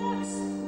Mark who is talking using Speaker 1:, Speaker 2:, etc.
Speaker 1: Thanks.